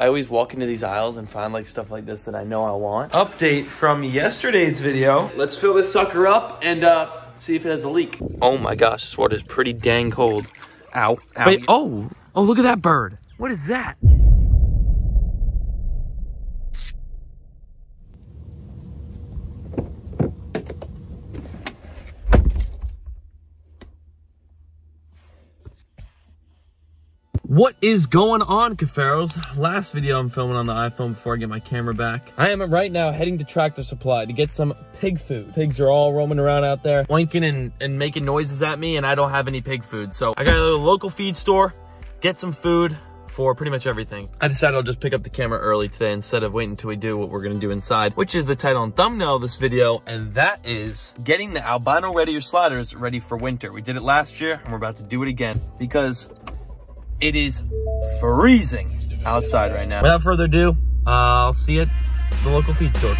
I always walk into these aisles and find like stuff like this that I know I want. Update from yesterday's video. Let's fill this sucker up and uh, see if it has a leak. Oh my gosh, this water is pretty dang cold. Ow. Ow. Wait, oh, oh, look at that bird. What is that? What is going on, Cuffaros? Last video I'm filming on the iPhone before I get my camera back. I am right now heading to Tractor Supply to get some pig food. Pigs are all roaming around out there, oinking and, and making noises at me, and I don't have any pig food. So I got a local feed store, get some food for pretty much everything. I decided I'll just pick up the camera early today instead of waiting until we do what we're gonna do inside, which is the title and thumbnail of this video, and that is getting the albino red ear sliders ready for winter. We did it last year, and we're about to do it again because it is freezing outside right now. Without further ado, uh, I'll see you at the local feed store.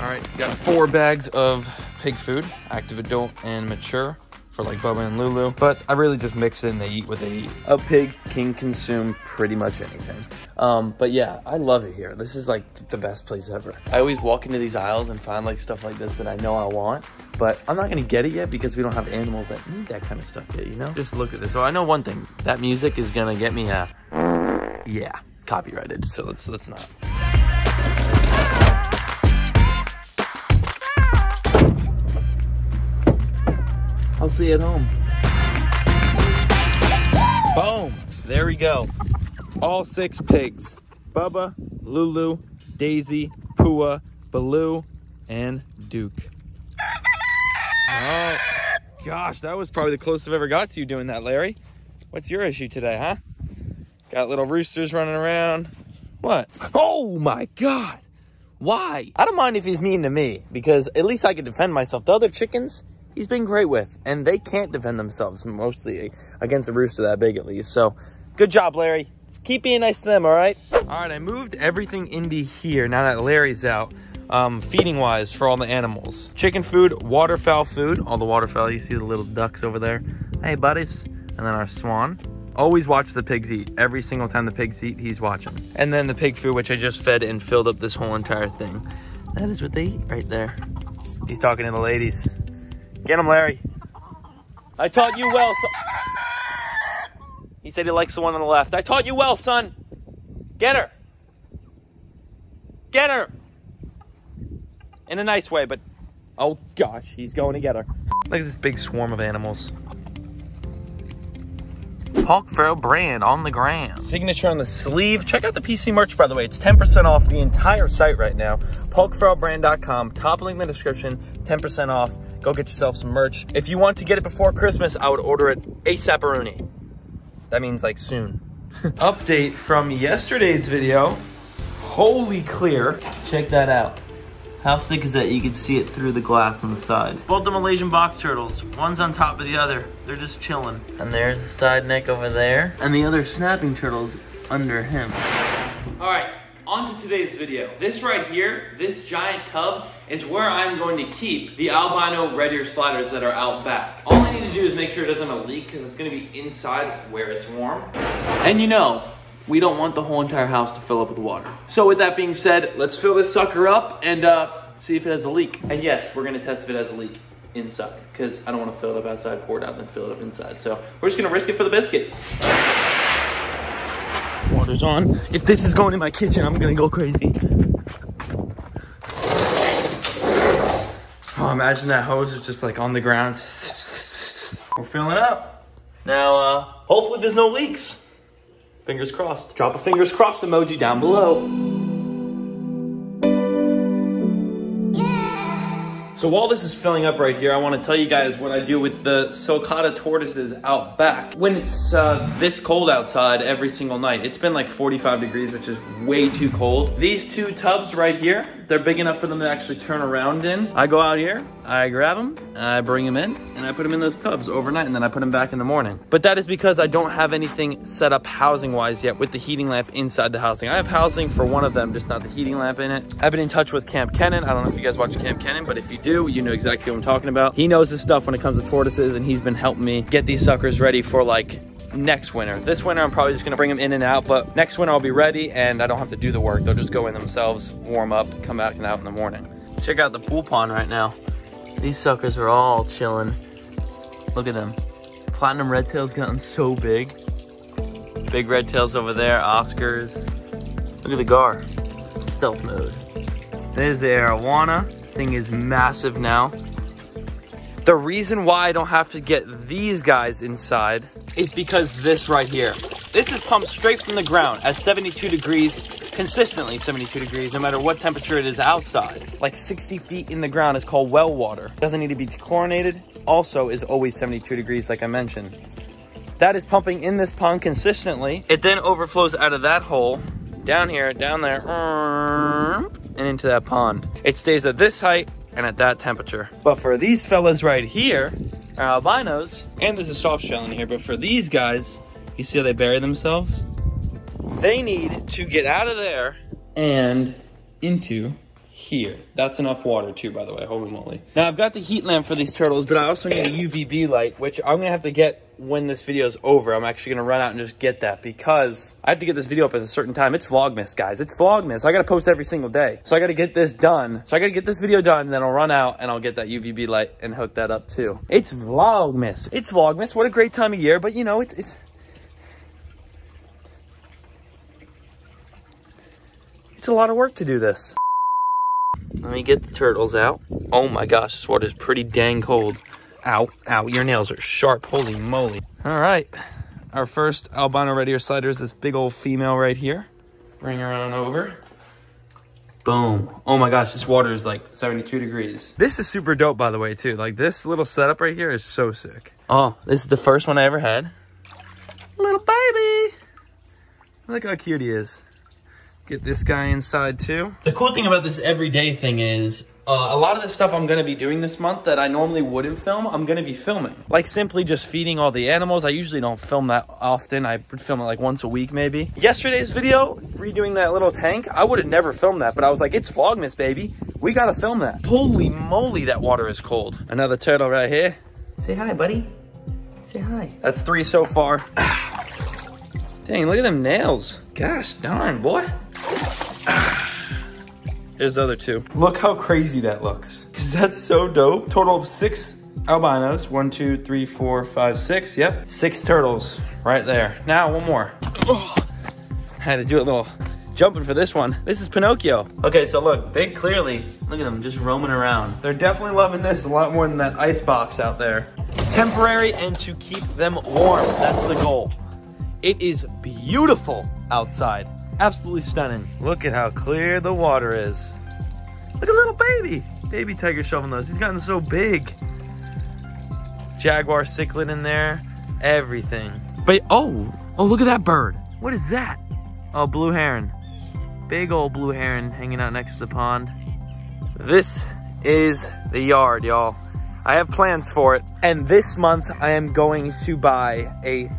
All right, got four bags of pig food, active adult and mature for like Bubba and Lulu, but I really just mix it and they eat what they eat. A pig can consume pretty much anything. Um, but yeah, I love it here. This is like the best place ever. I always walk into these aisles and find like stuff like this that I know I want, but I'm not gonna get it yet because we don't have animals that need that kind of stuff yet, you know? Just look at this. So I know one thing, that music is gonna get me a, yeah, copyrighted. So let's, let's not. See you at home. Boom. There we go. All six pigs. Bubba, Lulu, Daisy, Pua, Baloo, and Duke. Oh, gosh, that was probably the closest I've ever got to you doing that, Larry. What's your issue today, huh? Got little roosters running around. What? Oh my God. Why? I don't mind if he's mean to me because at least I can defend myself. The other chickens, he's been great with, and they can't defend themselves mostly against a rooster that big at least. So good job, Larry. Just keep being nice to them, all right? All right, I moved everything into here now that Larry's out. Um, feeding wise for all the animals. Chicken food, waterfowl food, all the waterfowl, you see the little ducks over there. Hey buddies. And then our swan. Always watch the pigs eat. Every single time the pigs eat, he's watching. And then the pig food, which I just fed and filled up this whole entire thing. That is what they eat right there. He's talking to the ladies. Get him, Larry. I taught you well, son. He said he likes the one on the left. I taught you well, son. Get her. Get her. In a nice way, but oh gosh, he's going to get her. Look at this big swarm of animals. Farrell brand on the gram. Signature on the sleeve. Check out the PC merch, by the way. It's 10% off the entire site right now. PaulCuffaroBrand.com. Top link in the description. 10% off. Go get yourself some merch. If you want to get it before Christmas, I would order it ASAP That means like soon. Update from yesterday's video. Holy clear. Check that out. How sick is that you can see it through the glass on the side? Both the Malaysian box turtles. One's on top of the other. They're just chilling. And there's the side neck over there. And the other snapping turtle's under him. All right, on to today's video. This right here, this giant tub, is where I'm going to keep the albino red ear sliders that are out back. All I need to do is make sure it doesn't leak because it's gonna be inside where it's warm. And you know, we don't want the whole entire house to fill up with water. So with that being said, let's fill this sucker up and uh, see if it has a leak. And yes, we're gonna test if it has a leak inside because I don't wanna fill it up outside, pour it out, and then fill it up inside. So we're just gonna risk it for the biscuit. Water's on. If this is going in my kitchen, I'm gonna go crazy. Oh, imagine that hose is just like on the ground. We're filling up. Now, uh, hopefully there's no leaks. Fingers crossed. Drop a fingers crossed emoji down below. So while this is filling up right here, I want to tell you guys what I do with the sulcata tortoises out back. When it's uh, this cold outside every single night, it's been like 45 degrees, which is way too cold. These two tubs right here, they're big enough for them to actually turn around in. I go out here, I grab them, I bring them in, and I put them in those tubs overnight, and then I put them back in the morning. But that is because I don't have anything set up housing-wise yet with the heating lamp inside the housing. I have housing for one of them, just not the heating lamp in it. I've been in touch with Camp Kenan. I don't know if you guys watch Camp Kenan, but if you do, you know exactly what I'm talking about. He knows this stuff when it comes to tortoises, and he's been helping me get these suckers ready for like next winter. This winter, I'm probably just gonna bring them in and out, but next winter I'll be ready and I don't have to do the work. They'll just go in themselves, warm up, come back and out in the morning. Check out the pool pond right now. These suckers are all chilling. Look at them. Platinum red tail's gotten so big. Big red tails over there, Oscars. Look at the gar, stealth mode. There's the arowana. Thing is massive now. The reason why I don't have to get these guys inside is because this right here. This is pumped straight from the ground at 72 degrees, consistently 72 degrees, no matter what temperature it is outside. Like 60 feet in the ground is called well water. Doesn't need to be chlorinated. Also is always 72 degrees, like I mentioned. That is pumping in this pond consistently. It then overflows out of that hole, down here, down there, and into that pond. It stays at this height and at that temperature. But for these fellas right here, Uh, are albinos, and there's a soft shell in here, but for these guys, you see how they bury themselves? They need to get out of there and into here. That's enough water too, by the way, holy moly. Now I've got the heat lamp for these turtles, but I also need a UVB light, which I'm gonna have to get when this video is over. I'm actually gonna run out and just get that because I have to get this video up at a certain time. It's Vlogmas, guys. It's Vlogmas. I gotta post every single day. So I gotta get this done. So I gotta get this video done, and then I'll run out and I'll get that UVB light and hook that up too. It's Vlogmas. It's Vlogmas. What a great time of year, but you know, it's, it's, it's a lot of work to do this. Let me get the turtles out. Oh my gosh, this water is pretty dang cold. Ow, ow, your nails are sharp, holy moly. All right, our first albino red ear slider is this big old female right here. Bring her on over. Boom. Oh my gosh, this water is like 72 degrees. This is super dope, by the way, too. Like this little setup right here is so sick. Oh, this is the first one I ever had. Little baby. Look how cute he is. Get this guy inside too. The cool thing about this everyday thing is uh, a lot of the stuff I'm gonna be doing this month that I normally wouldn't film, I'm gonna be filming. Like simply just feeding all the animals. I usually don't film that often. I would film it like once a week maybe. Yesterday's video, redoing that little tank, I would have never filmed that, but I was like, it's Vlogmas, baby. We gotta film that. Holy moly, that water is cold. Another turtle right here. Say hi, buddy. Say hi. That's three so far. Dang, look at them nails. Gosh darn, boy. There's the other two. Look how crazy that looks. Cause that's so dope. Total of six albinos. One, two, three, four, five, six. Yep. Six turtles right there. Now one more. Oh, had to do a little jumping for this one. This is Pinocchio. Okay, so look, they clearly, look at them just roaming around. They're definitely loving this a lot more than that ice box out there. Temporary and to keep them warm. That's the goal. It is beautiful outside. Absolutely stunning. Look at how clear the water is. Look at little baby. Baby tiger shoving those. He's gotten so big. Jaguar cichlid in there. Everything. But, oh, oh, look at that bird. What is that? Oh, blue heron. Big old blue heron hanging out next to the pond. This is the yard, y'all. I have plans for it. And this month, I am going to buy a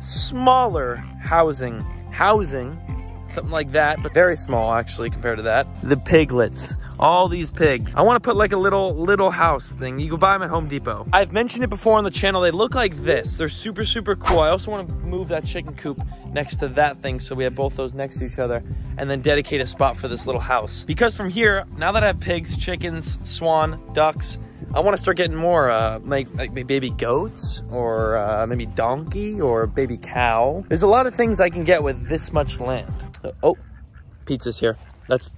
smaller housing housing, something like that, but very small actually compared to that. The piglets, all these pigs. I wanna put like a little, little house thing. You can buy them at Home Depot. I've mentioned it before on the channel. They look like this. They're super, super cool. I also wanna move that chicken coop next to that thing so we have both those next to each other and then dedicate a spot for this little house. Because from here, now that I have pigs, chickens, swan, ducks, I want to start getting more, uh, like, like baby goats or uh, maybe donkey or baby cow. There's a lot of things I can get with this much land. Oh, pizza's here. That's,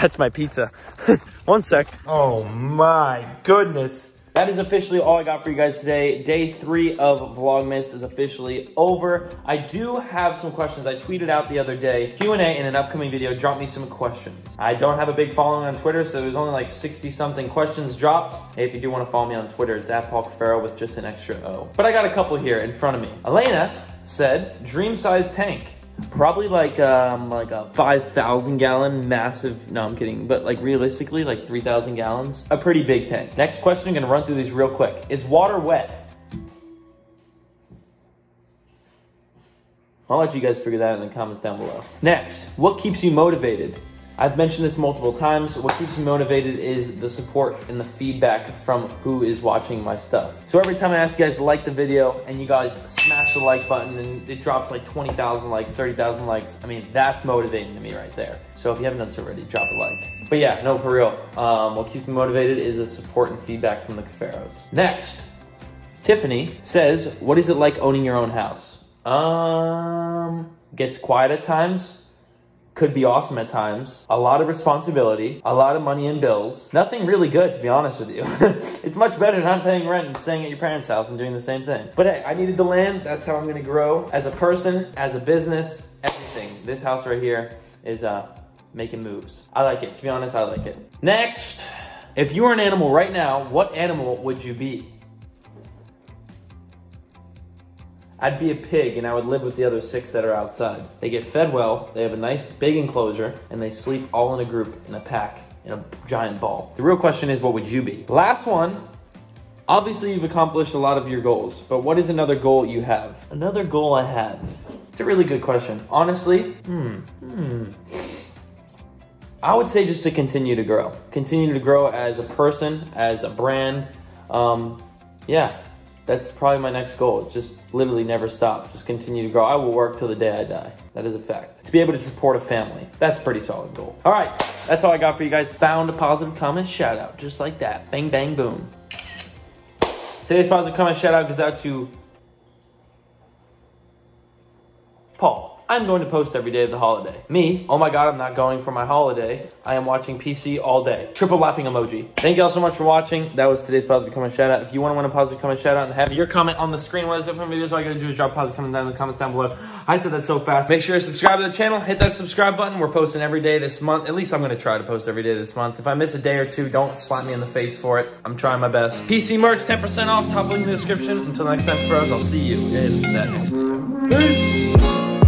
that's my pizza. One sec. Oh my goodness. That is officially all I got for you guys today. Day three of Vlogmas is officially over. I do have some questions. I tweeted out the other day, Q&A in an upcoming video, drop me some questions. I don't have a big following on Twitter, so there's only like 60 something questions dropped. Hey, if you do want to follow me on Twitter, it's at Paul Cuffaro with just an extra O. But I got a couple here in front of me. Elena said, dream size tank. Probably like um, like a 5,000 gallon massive, no, I'm kidding, but like realistically, like 3,000 gallons. A pretty big tank. Next question, I'm gonna run through these real quick. Is water wet? I'll let you guys figure that out in the comments down below. Next, what keeps you motivated? I've mentioned this multiple times. What keeps me motivated is the support and the feedback from who is watching my stuff. So every time I ask you guys to like the video and you guys smash the like button and it drops like 20,000 likes, 30,000 likes, I mean, that's motivating to me right there. So if you haven't done so already, drop a like. But yeah, no, for real. Um, what keeps me motivated is the support and feedback from the Cuffaros. Next, Tiffany says, what is it like owning your own house? Um, gets quiet at times could be awesome at times. A lot of responsibility, a lot of money and bills. Nothing really good, to be honest with you. it's much better not paying rent and staying at your parents' house and doing the same thing. But hey, I needed the land. That's how I'm gonna grow as a person, as a business, everything. This house right here is uh, making moves. I like it. To be honest, I like it. Next, if you were an animal right now, what animal would you be? I'd be a pig and I would live with the other six that are outside. They get fed well, they have a nice big enclosure, and they sleep all in a group, in a pack, in a giant ball. The real question is, what would you be? Last one. Obviously, you've accomplished a lot of your goals, but what is another goal you have? Another goal I have. It's a really good question. Honestly, hmm, hmm. I would say just to continue to grow. Continue to grow as a person, as a brand. Um, yeah, that's probably my next goal. Just literally never stop. Just continue to grow. I will work till the day I die. That is a fact. To be able to support a family. That's a pretty solid goal. All right. That's all I got for you guys. Found a positive comment shout out. Just like that. Bang, bang, boom. Today's positive comment shout out goes out to Paul. I'm going to post every day of the holiday. Me, oh my god, I'm not going for my holiday. I am watching PC all day. Triple laughing emoji. Thank you all so much for watching. That was today's positive comment shout out. If you want to win a positive comment shout out and have your comment on the screen when it's upcoming videos, all you gotta do is drop positive comment down in the comments down below. I said that so fast. Make sure to subscribe to the channel. Hit that subscribe button. We're posting every day this month. At least I'm gonna try to post every day this month. If I miss a day or two, don't slap me in the face for it. I'm trying my best. PC merch, 10% off, top link in the description. Until next time for us, I'll see you in that next video. Peace!